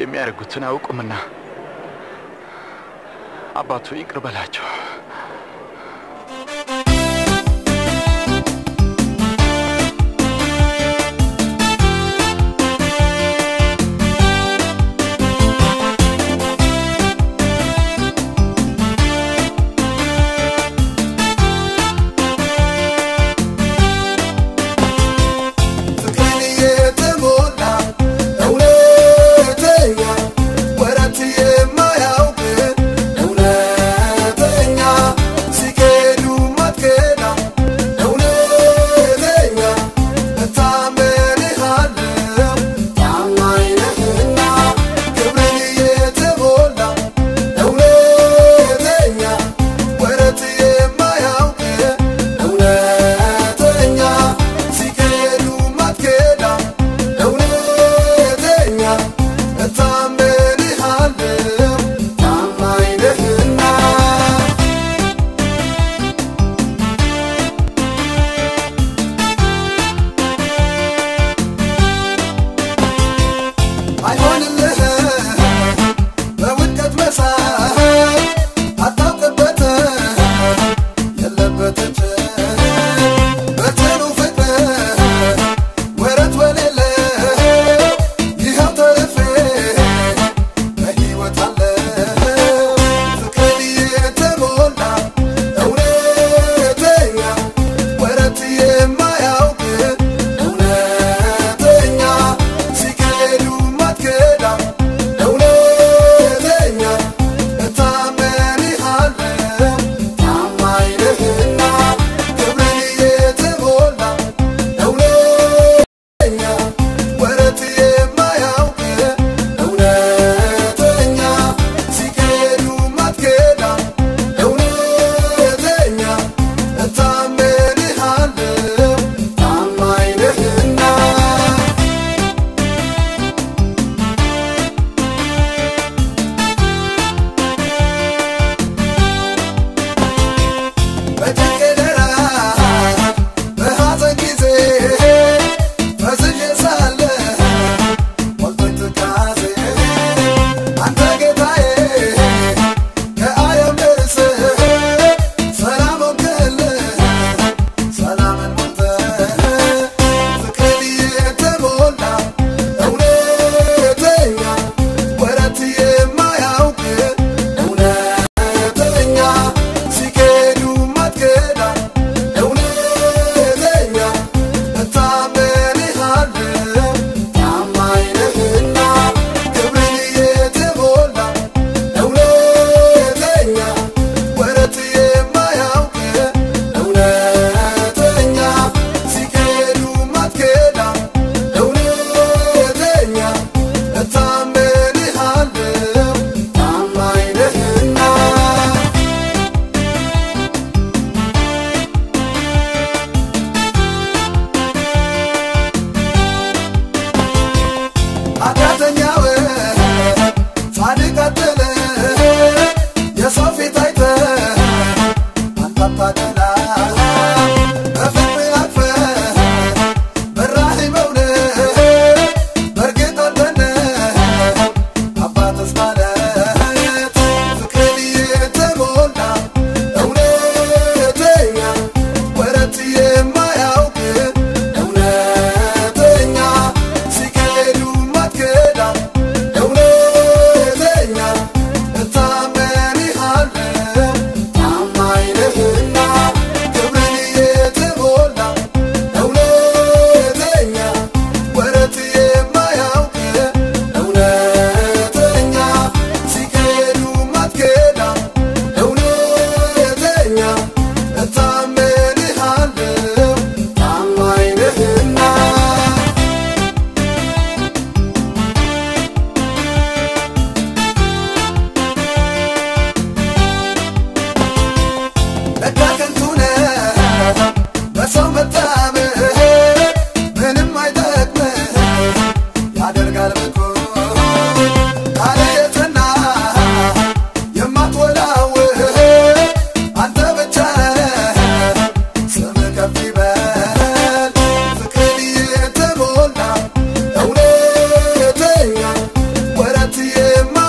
የሚያደርጉትን አያውቁምና አባቱ ይቅር በላቸው። see my